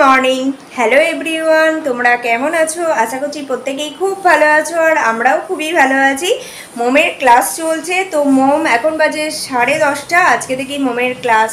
Morning hello everyone তোমরা কেমন আছো? আশা করছি প্রত্যেকেই খুব ভালো আছো আর আমরাও খুবই ভালো আছি। মোমের ক্লাস চলছে। তো মোম, এখন বাজে সাড়ে দশটা। আজকে থেকেই মোমের ক্লাস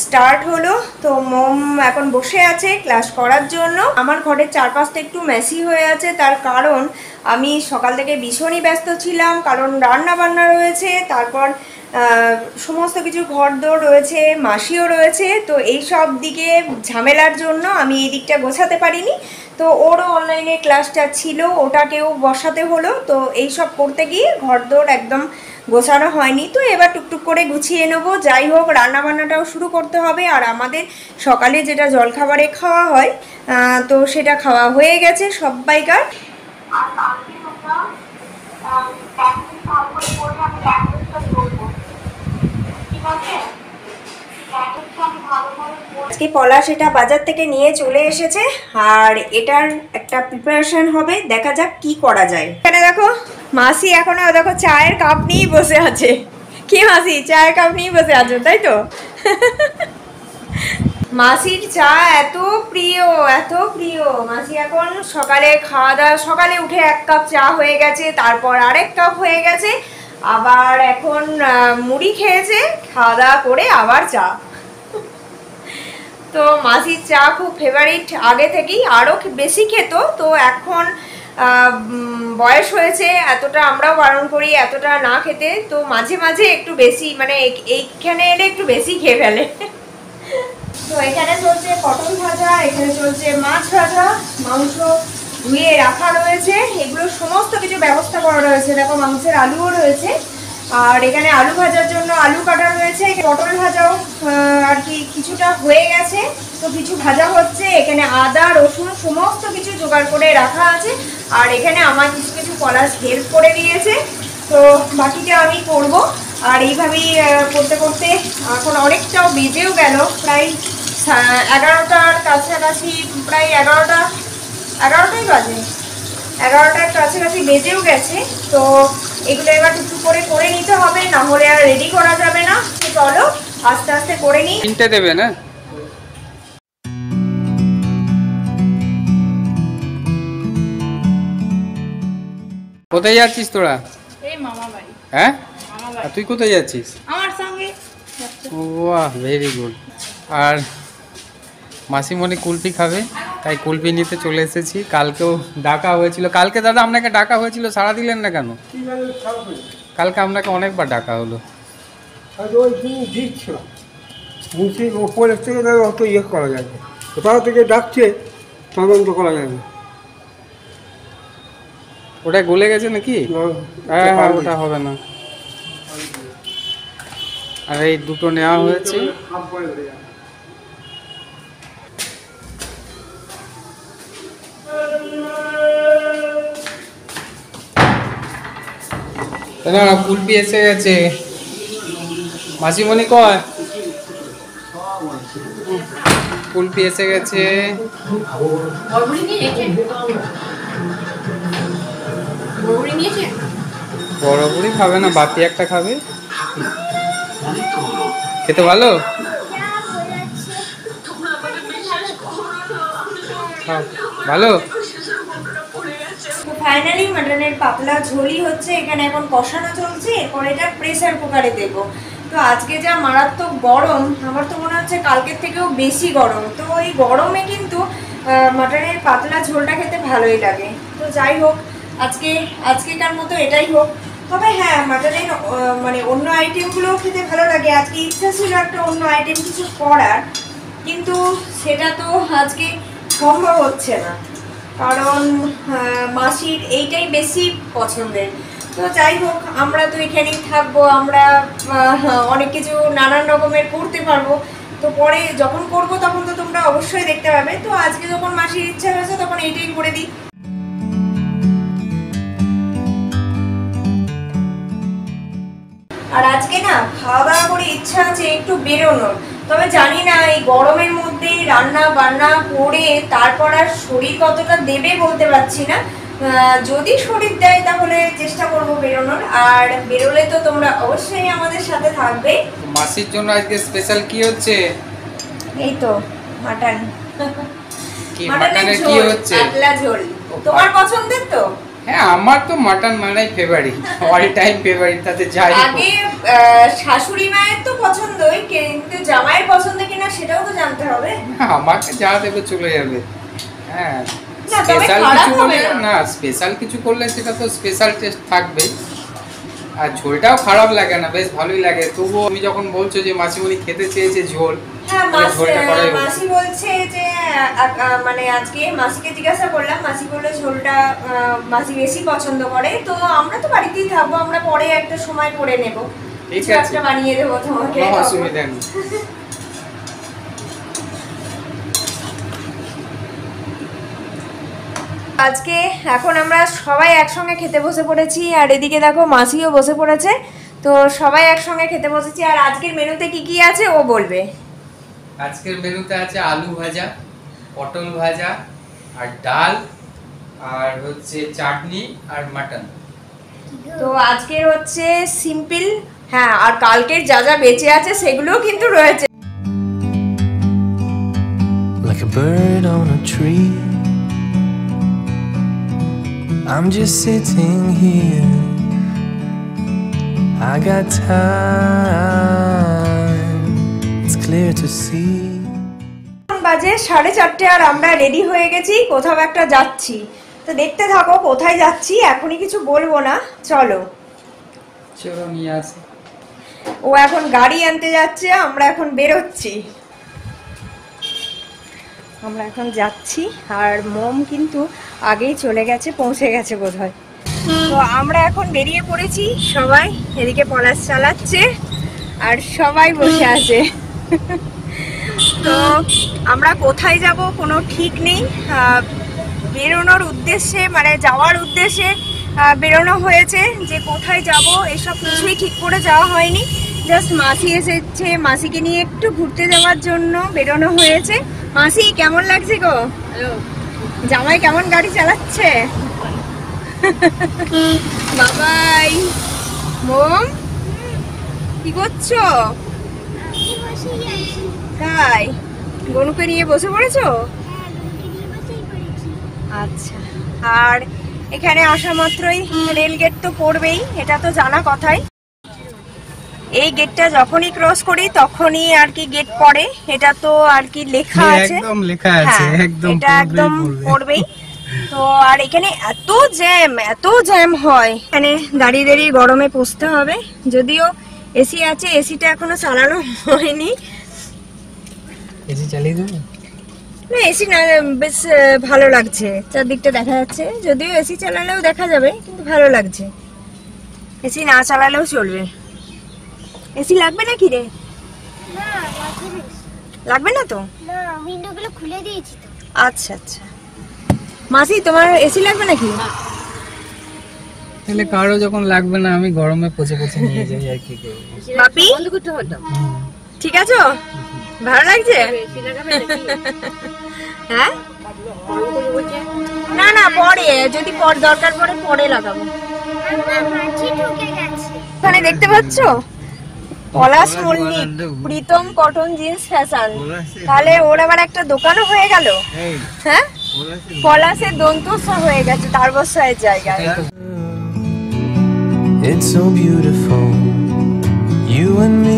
স্টার্ট হলো। তো মোম এখন বসে আছে ক্লাস করার জন্য। আমার ঘরের চারপাশটা একটু মেসি হয়ে আছে। তার কারণ আমি সকাল থেকে ভীষণই ব্যস্ত ছিলাম। কারণ রান্না বান্না রয়েছে। তারপর সমস্ত কিছু ঘর ঘরদোর রয়েছে, মাসিও রয়েছে, তো এই সব দিকে ঝামেলার জন্য আমি এই দিকটা গোছাতে পারিনি। তো ওরও অনলাইনে ক্লাসটা ছিল, ওটাকেও বসাতে হলো, তো এই সব করতে গিয়ে ঘর ঘরদোর একদম গোছানো হয়নি। তো এবার টুকটুক করে গুছিয়ে নেব। যাই হোক রান্না বান্নাটাও শুরু করতে হবে, আর আমাদের সকালে যেটা জলখাবারে খাওয়া হয় তো সেটা খাওয়া হয়ে গেছে সবাইকার আর কালকে তোমরা প্র্যাকটিস ভালো করে করলে আমি ল্যাঙ্গুয়েজটা বলব ঠিক আছে ল্যাঙ্গুয়েজটা আমি ভালোভাবে বলব আজকে পলাশ এটা বাজার থেকে নিয়ে চলে এসেছে, আর এটার একটা প্রিপারেশন হবে, দেখা যাক কি করা যায়। এখানে দেখো, মাসি এখনও দেখো চায়ের কাপ নিয়েই বসে আছে। কি মাসি, চায়ের কাপ নিয়েই বসে আছো, তাই তো? মাসির চা এত প্রিয় এত প্রিয়। মাসি এখন সকালে খাওয়া দাওয়া, সকালে উঠে এক কাপ চা হয়ে গেছে, তারপর আরেক কাপ হয়ে গেছে, আবার এখন মুড়ি খেয়েছে, খাওয়া দাওয়া করে আবার চা। তো মাসির চা খুব ফেভারিট আগে থেকেই আরও বেশি খেত। তো এখন বয়স হয়েছে, এতটা আমরাও বারণ করি, এতটা না খেতে। তো মাঝে মাঝে একটু বেশি মানে এইখানে এলে একটু বেশি খেয়ে ফেলে। তো এখানে চলছে পটল ভাজা, এখানে চলছে মাছ ভাজা, মাংস ধুয়ে রাখা রয়েছে। এগুলো সমস্ত কিছু ব্যবস্থা করা রয়েছে। দেখো মাংসের আলুও রয়েছে। আর এখানে আলু ভাজার জন্য আলু কাটা রয়েছে পটল ভাজাও আর কি কিছুটা হয়ে গেছে। তো কিছু ভাজা হচ্ছে, এখানে আদা, রসুন সমস্ত কিছু জোগাড় করে রাখা আছে। আর এখানে আমার কিছু কিছু পলাশ হেল্প করে দিয়েছে। তো বাকিটা আমি করব। আর এইভাবেই করতে করতে এখন অনেকটাও বেজেও গেল, প্রায় এগারোটার কাছাকাছি, প্রায় এগারোটা, এগারোটাই বাজে। এগারোটার কাছাকাছি বেজেও গেছে তো এগুলো এবার একটু করে করে নিতে হবে না হলে আর রেডি করা যাবে না। তো চলো আস্তে আস্তে করে নিই। তিনটে দেবে না? কোথায় যাচ্ছিস তোরা? এই মামা বাড়ি। হ্যাঁ? আর তুই কোথায় যাচ্ছিস? আমার সঙ্গে। বাহ ভেরি গুড আর মাসিমণি কুলফি খাবে তাই কুলফি নিতে চলে এসেছি। কালকেও ডাকা হয়েছিল। কালকে দাদা আপনাকে ডাকা হয়েছিল সাড়া দিলেন না কেন? কালকে আপনাকে অনেকবার ডাকা হলো। মুসির ওপরের থেকে অত ইয়ে করা যাবে কোথাও থেকে ডাকছে তদন্ত করা যাবে ওটা গলে গেছে নাকি? হ্যাঁ হ্যাঁ ওটা হবে না। আর এই দুটো নেওয়া হয়েছে। না কুলপি এসে গেছে। মাসিমণি কয়? কুলপি এসে গেছে। বড় বুড়ি খাবে না বাপি একটা খাবে? খেতে ভালো। ভালো? ফাইনালি মাটনের পাতলা ঝোলই হচ্ছে, এখানে এখন কষানো চলছে, এরপর এটা প্রেসার কুকারে দেব। তো আজকে যা মারাত্মক গরম, আমার তো মনে হচ্ছে কালকের থেকেও বেশি গরম। তো ওই গরমে কিন্তু মাটনের পাতলা ঝোলটা খেতে ভালোই লাগে। তো যাই হোক, আজকে, আজকেকার মতো এটাই হোক। তবে হ্যাঁ মাটনের মানে অন্য আইটেমগুলোও খেতে ভালো লাগে। আজকে ইচ্ছা ছিল একটা অন্য আইটেম কিছু করার, কিন্তু সেটা তো আজকে সম্ভব হচ্ছে না। কারণ মাসির এইটাই বেশি পছন্দের। তো যাই হোক, আমরা তো এখানেই থাকব, আমরা অনেক কিছু নানান রকমের করতে পারব। তো পরে যখন করব তখন তো তোমরা অবশ্যই দেখতে পাবে। তো আজকে যখন মাসির ইচ্ছা হয়েছে, তখন এইটাই করে দিই। আর আজকে না খাওয়া দাওয়া করে ইচ্ছা আছে একটু বেরোনোর। তবে জানি না এই গরমের মধ্যে রান্না বান্না করে তারপর আর শরীর কতটা দেবে বলতে পারছি না। যদি শরীর দেয় তাহলে চেষ্টা করব বেরোনোর। আর বেরোলে তো তোমরা অবশ্যই আমাদের সাথে থাকবে। মাসির জন্য আজকে স্পেশাল কি হচ্ছে? এই তো মাটন। মাটনের কি হচ্ছে? পাতলা ঝোল। তোমার পছন্দের তো? হ্যাঁ আমার তো মাটন মানে ফেভারিট অল টাইম ফেভারিট তাতে যাই আগে শাশুড়ি মায়ের তো পছন্দই কিন্তু জামাইয়ের পছন্দ কিনা সেটাও তো জানতে হবে। আমাকে যা দেবে চলে যাবে। হ্যাঁ স্পেশাল কিছু করলে না। স্পেশাল কিছু করলে সেটা তো স্পেশাল টেস্ট থাকবেই আর ঝোলটাও খারাপ লাগে না বেশ ভালোই লাগে। তবুও আমি যখন বলছো যে মাসিমণি খেতে চেয়েছে ঝোল মাসি করাই হোক। মাসি বলছে যে মানে আজকে মাসিকে জিজ্ঞাসা করলাম মাসি বলল ঝোলটা মাসি বেশি পছন্দ করে তো আমরা তো বাড়িতেই থাকব আমরা পরে একটা সময় করে নেব। কিছু একটা বানিয়ে দেবো তোমাকে। আজকে এখন আমরা সবাই একসঙ্গে খেতে বসে পড়েছি আর এদিকে দেখো মাসিও বসে পড়েছে তো সবাই একসঙ্গে খেতে বসেছি আর আজকের মেনুতে কি কি আছে ও বলবে। আজকের মেনুতে আছে আলু ভাজা পটল ভাজা আর ডাল আর হচ্ছে চাটনি আর মাটন তো আজকের হচ্ছে সিম্পল হ্যাঁ আর কালকের যা যা বেঁচে আছে সেগুলোও কিন্তু রয়েছে like a bird on a tree. I'm just sitting here. I got time, it's clear to see. বাজে সাড়ে চারটে আর আমরা রেডি হয়ে গেছি কোথাও একটা যাচ্ছি। তো দেখতে থাকো কোথায় যাচ্ছি এখনই কিছু বলব না চলো। চলো নিয়ে আসি। ও এখন গাড়ি আনতে যাচ্ছে আমরা এখন বেরোচ্ছি। আমরা এখন যাচ্ছি আর মোম কিন্তু আগেই চলে গেছে পৌঁছে গেছে বোধহয়। তো আমরা এখন বেরিয়ে পড়েছি সবাই এদিকে পলাশ চালাচ্ছে আর সবাই বসে আছে। তো আমরা কোথায় যাব? কোনো ঠিক নেই। বেরোনোর উদ্দেশ্যে মানে যাওয়ার উদ্দেশ্যে বেরোনো হয়েছে যে কোথায় যাব এসব কিছুই ঠিক করে যাওয়া হয়নি। জাস্ট মাসি এসেছে মাসিকে নিয়ে একটু ঘুরতে যাওয়ার জন্য বেরোনো হয়েছে। মাসি কেমন লাগছে গো? জামাই কেমন গাড়ি চালাচ্ছে? বাবাই। মোম কি করছ তাই গনুকে নিয়ে বসে পড়েছো? আচ্ছা। আর এখানে আসা মাত্রই রেল গেট তো পড়বেই এটা তো জানা কথাই। এই গেটটা যখনই ক্রস করি তখনই আর কি গেট পড়ে এটা তো আর কি লেখা আছে। একদম লেখা আছে হ্যাঁ, একদম এটা একদম পড়বেই। তো আর এখানে এত জ্যাম এত জ্যাম হয়। এখানে দাঁড়িয়ে দাঁড়িয়ে গরমে পৌঁছতে হবে যদিও এসি আছে এসিটা এখনও চালানো হয়নি। এসি চালিয়ে দেবে? না এসি না বেশ ভালো লাগছে। চারদিকটা দেখা যাচ্ছে। যদিও এসি চালালেও দেখা যাবে কিন্তু ভালো লাগছে। এসি না চালালেও চলবে। এসি লাগবে নাকি রে? লাগবে না। তো? না উইন্ডোগুলো খুলে দিয়েছি তো। আচ্ছা আচ্ছা। মাসি তোমার এসি লাগবে নাকি? তাহলে কারও যখন লাগবে না আমি গরমে পচে পচে নিয়ে যাই আর কি করব। বাপি? ঠিক আছো? ভালো লাগছে? হ্যাঁ? না না পরে। যদি পর দরকার পড়ে পরে লাগাবো। ওখানে দেখতে পাচ্ছো? Palash Mallick Pritam cotton jeans fashion তাহলে ওর আবার একটা দোকানও হয়ে গেল? হ্যাঁ? পলাশের দন্তসা হয়ে গেছে তার তারবসায়ের জায়গায়। It's so beautiful, you and me.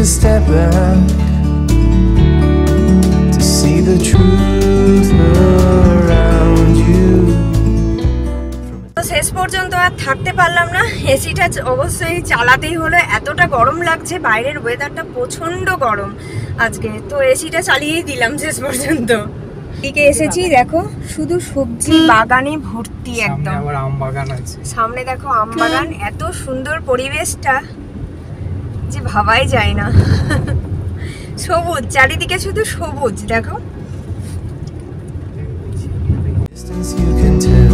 A step back to see the truth around you. তো শেষ পর্যন্ত আর থাকতে পারলাম না। এসিটা অবশ্যই চালাতেই হলো। এতটা গরম লাগছে বাইরের ওয়েদারটা প্রচণ্ড গরম আজকে। তো এসিটা চালিয়েই দিলাম শেষ পর্যন্ত। এদিকে এসেছি দেখো শুধু সবজি বাগানে ভর্তি একদম। আবার আম বাগান আছে। সামনে দেখো আম বাগান এত সুন্দর পরিবেশটা। যে ভাবাই যায় না। সবুজ চারিদিকে শুধু সবুজ দেখো। You can tell.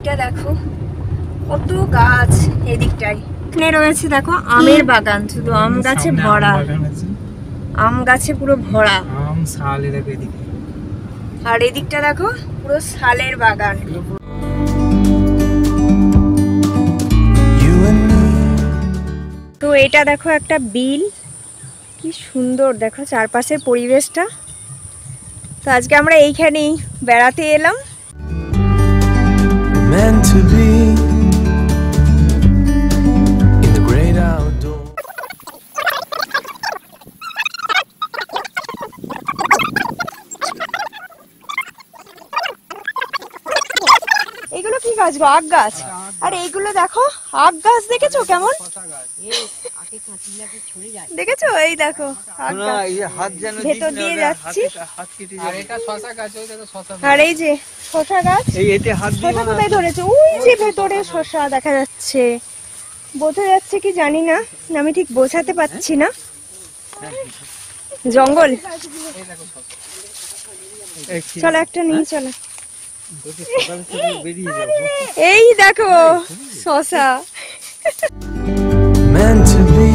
এটা দেখো কত গাছ এদিকটাই এখানে রয়েছে দেখো আমের বাগান শুধু আম গাছে ভরা। আম গাছে পুরো ভরা। আম শালে দেখো এদিকে। আর এদিকটা দেখো, পুরো শালের বাগান. তো এটা দেখো একটা বিল। কি সুন্দর, দেখো চারপাশের পরিবেশটা। তো আজকে আমরা এইখানেই বেড়াতে এলাম। এইগুলো কি গাছ গো? আখ গাছ? আর এইগুলো দেখো আখ গাছ দেখেছ কেমন? দেখেছ? এই দেখো ভেতর দিয়ে যাচ্ছি। আর এটা শশা গাছ ওই দেখো শশা আর এই যে শশা গাছ? এই এতে হাত শশা কোথায় ধরেছে? ওই যে ভেতরে শশা দেখা যাচ্ছে। বোঝা যাচ্ছে কি জানি না আমি ঠিক বোঝাতে পারছি না। জঙ্গল। চলো একটা নিয়ে চলো। এই দেখো শশা। Meant to be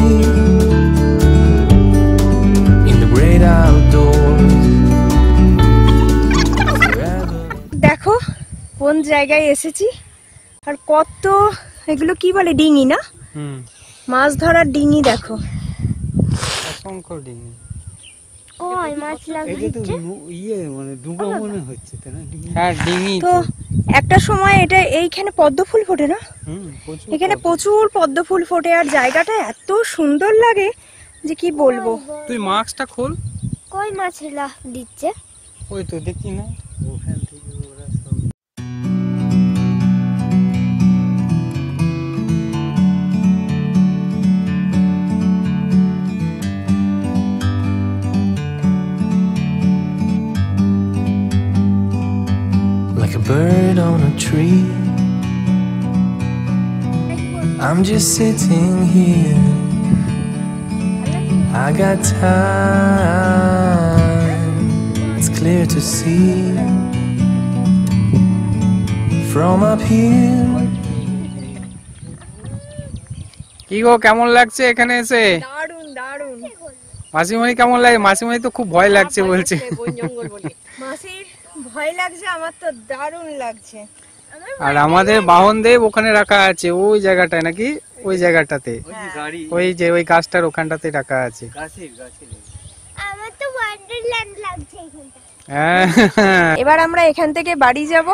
in the great outdoors. দেখো কোন জায়গায় এসেছি। আর কত এগুলো কি বলে ডিঙি না? হুম। মাছ ধরার ডিঙি দেখো। অসংখ্য ডিঙি। কই মাছ ইয়ে মানে ডুবো মনে হচ্ছে তাই না? হ্যাঁ ডিঙি তো একটা সময় এটা এইখানে পদ্ম ফুল ফোটে না? হুম এখানে প্রচুর পদ্ম ফুল ফোটে আর জায়গাটা এত সুন্দর লাগে যে কি বলব? তুই মাস্কটা খোল। কই মাছ লাফ দিচ্ছে? ওই তো দেখি না। bird on a tree. I'm just sitting here. I got time. It's clear to see from up here. কি গো কেমন লাগছে এখানে এসে দারুন দারুন মাসিমণি কেমন লাগে মাসিমণি তো খুব ভয় লাগছে বলছে মাসির ভয় লাগছে আমার তো দারুণ লাগছে। আর আমাদের বাহন দেব ওখানে রাখা আছে ওই জায়গাটায় নাকি? ওই জায়গাটাতে। ওই যে ওই গাছটার ওখানটাতে রাখা আছে। গাছের গাছের। আমার তো ওয়ান্ডারল্যান্ড লাগছে হ্যাঁ। এবার আমরা এখান থেকে বাড়ি যাব।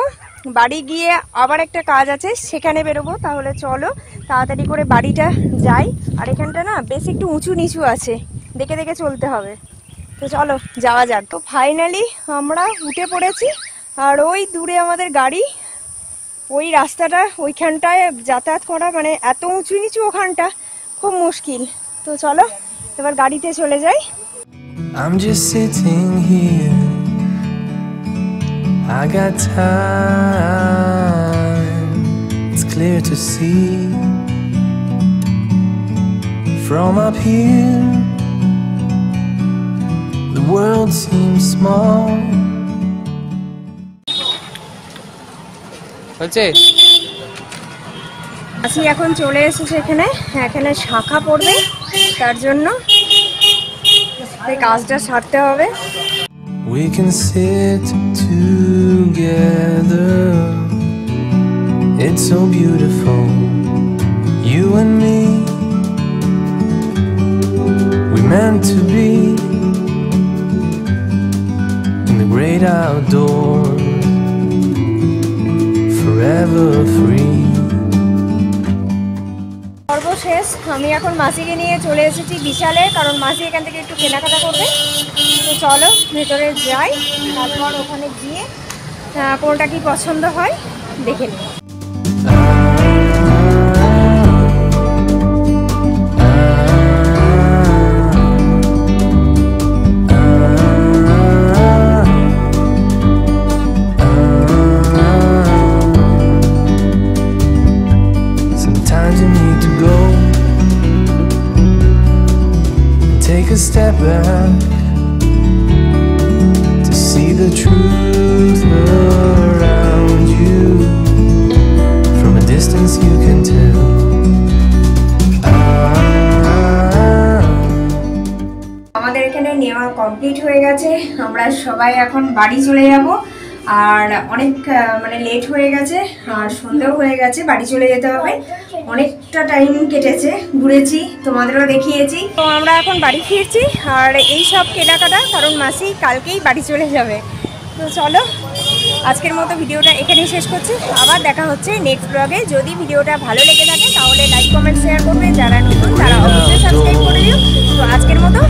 বাড়ি গিয়ে আবার একটা কাজ আছে সেখানে বেরোবো। তাহলে চলো তাড়াতাড়ি করে বাড়িটা যাই। আর এখানটা না বেশ একটু উঁচু নিচু আছে। দেখে দেখে চলতে হবে। তো চলো, যাওয়া যাক তো ফাইনালি আমরা উঠে পড়েছি, আর ওই দূরে আমাদের গাড়ি, ওই রাস্তাটা, ওইখানটায় যাতায়াত করা মানে এত উঁচু নিচু ওখানটা, খুব মুশকিল তো চলো, এবার গাড়িতে চলে যাই I'm just sitting here. I got time. It's clear to see from up here. The world seems small. হচ্ছে আসি এখন চলে এসেছে এখানে এখানে শাখা পড়বে তার জন্য এই কাজটা সারতে হবে We can sit together. It's so beautiful, you and me. We meant to be outdoors, forever free. সর্বশেষ আমি এখন মাসিকে নিয়ে চলে এসেছি বিশালে কারণ মাসি এখান থেকে একটু কেনাকাটা করবে। তো চলো ভেতরে যাই তারপর ওখানে গিয়ে কোনটা কি পছন্দ হয় দেখে নিই। Step back to see the truth around you. From a distance, you can tell. Ah, আমাদের এখানে নেওয়া কমপ্লিট হয়ে গেছে আমরা সবাই এখন বাড়ি চলে যাব আর অনেক মানে লেট হয়ে গেছে, আর সন্ধ্যেও হয়ে গেছে, বাড়ি চলে যেতে হবে। অনেকটা টাইম কেটেছে, ঘুরেছি, তোমাদেরও দেখিয়েছি। তো আমরা এখন বাড়ি ফিরছি, আর এই সব কেনাকাটা, কারণ মাসি কালকেই বাড়ি চলে যাবে। তো চলো, আজকের মতো ভিডিওটা এখানেই শেষ করছি। আবার দেখা হচ্ছে নেক্সট ব্লগে যদি ভিডিওটা ভালো লেগে থাকে, তাহলে লাইক কমেন্ট শেয়ার করবে। যারা নতুন, তারা অবশ্যই সাবস্ক্রাইব করে দিও। তো আজকের মতো